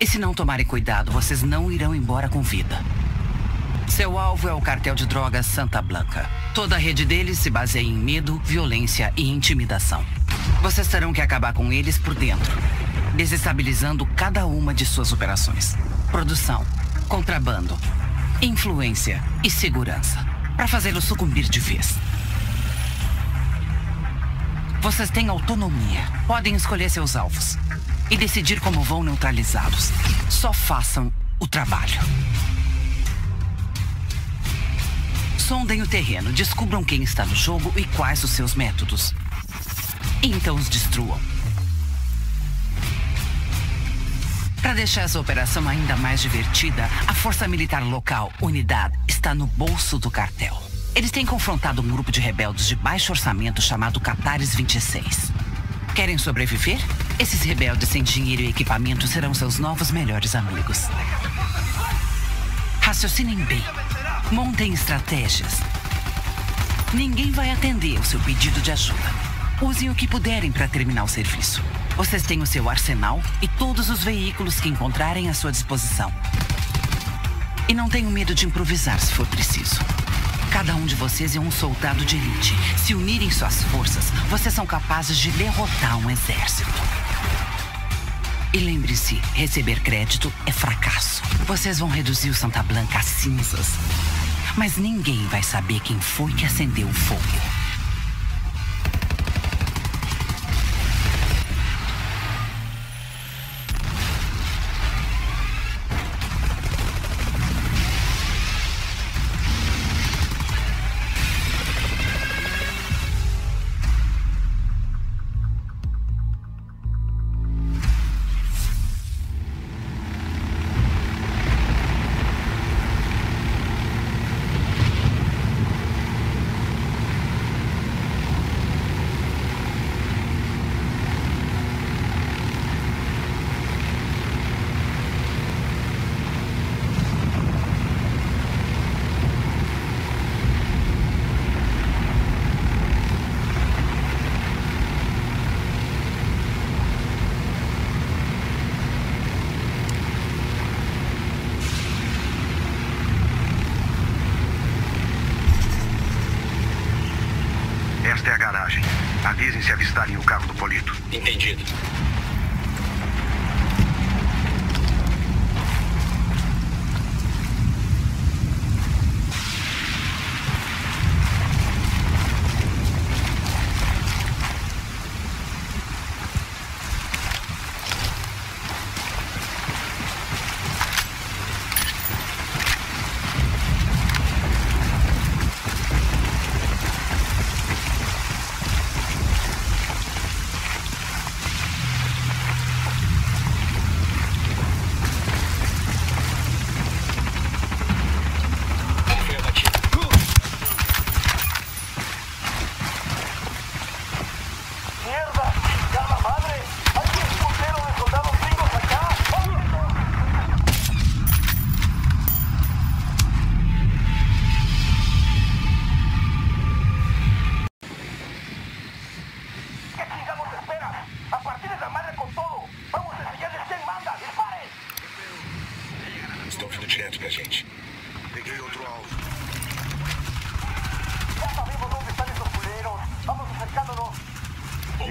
E se não tomarem cuidado, vocês não irão embora com vida. Seu alvo é o cartel de drogas Santa Blanca. Toda a rede deles se baseia em medo, violência e intimidação. Vocês terão que acabar com eles por dentro, desestabilizando cada uma de suas operações: produção, contrabando, influência e segurança, para fazê-los sucumbir de vez. Vocês têm autonomia, podem escolher seus alvos e decidir como vão neutralizá-los. Só façam o trabalho. Sondem o terreno, descubram quem está no jogo e quais os seus métodos. Então os destruam. Para deixar essa operação ainda mais divertida, a Força Militar Local, Unidade, está no bolso do cartel. Eles têm confrontado um grupo de rebeldes de baixo orçamento chamado Catares 26. Querem sobreviver? Esses rebeldes sem dinheiro e equipamento serão seus novos melhores amigos. Raciocinem bem. Montem estratégias. Ninguém vai atender o seu pedido de ajuda. Usem o que puderem para terminar o serviço. Vocês têm o seu arsenal e todos os veículos que encontrarem à sua disposição. E não tenham medo de improvisar se for preciso. Cada um de vocês é um soldado de elite. Se unirem suas forças, vocês são capazes de derrotar um exército. E lembre-se, receber crédito é fracasso. Vocês vão reduzir o Santa Blanca a cinzas. Mas ninguém vai saber quem foi que acendeu o fogo. Se avistarem o carro do Polito. Entendido.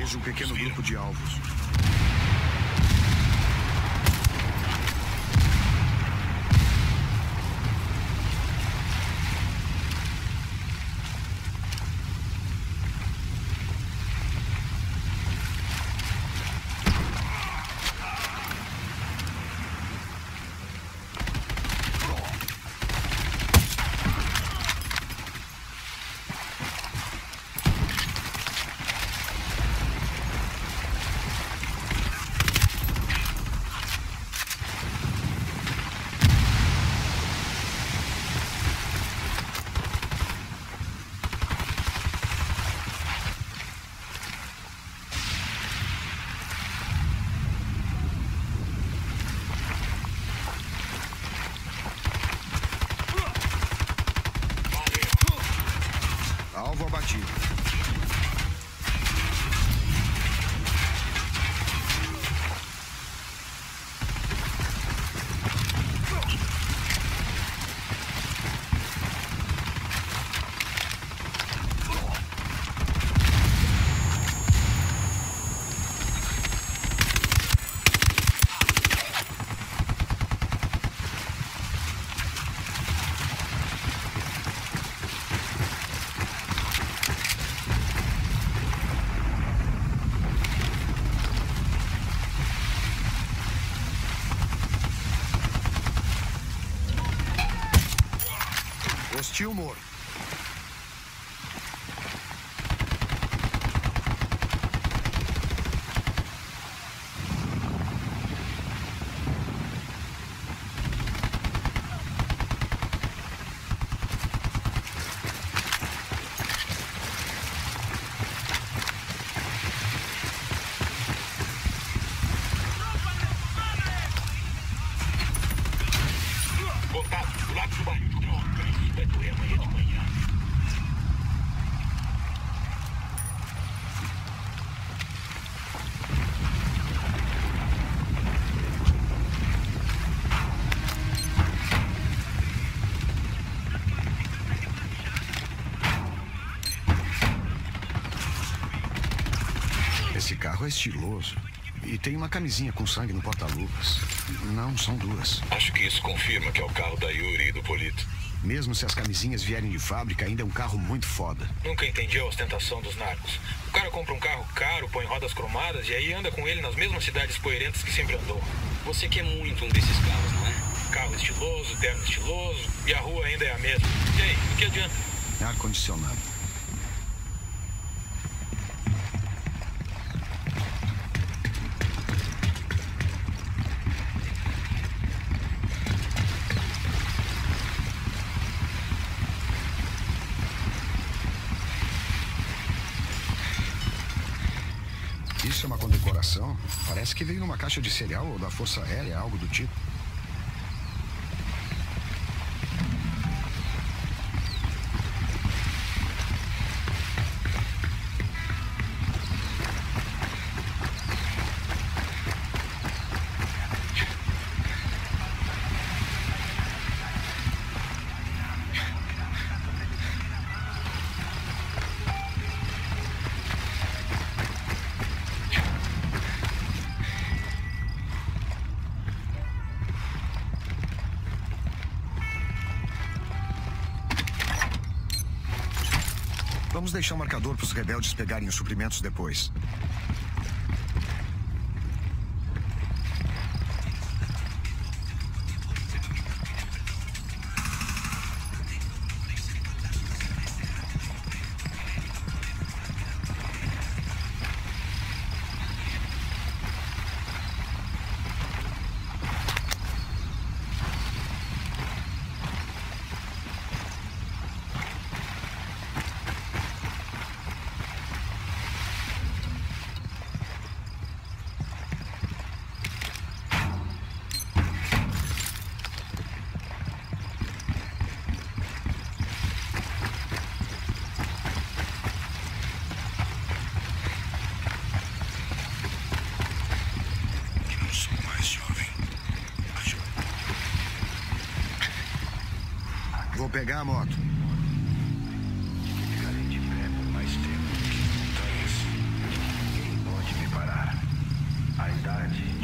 Um pequeno grupo de alvos. about you. two more. Contato, lado de barril. Doer de manhã. Esse carro é estiloso. E tem uma camisinha com sangue no porta-luvas. Não, são duas. Acho que isso confirma que é o carro da Yuri e do Polito. Mesmo se as camisinhas vierem de fábrica, ainda é um carro muito foda. Nunca entendi a ostentação dos narcos. O cara compra um carro caro, põe rodas cromadas e aí anda com ele nas mesmas cidades poeirentas que sempre andou. Você quer muito um desses carros, não é? Carro estiloso, terno estiloso e a rua ainda é a mesma. E aí, o que adianta? Ar-condicionado. Isso é condecoração? Parece que veio numa caixa de cereal ou da Força Aérea, algo do tipo. Vamos deixar o marcador para os rebeldes pegarem os suprimentos depois. Vou pegar a moto. Ficarei de pé por mais tempo que as montanhas. Ninguém pode me parar. A idade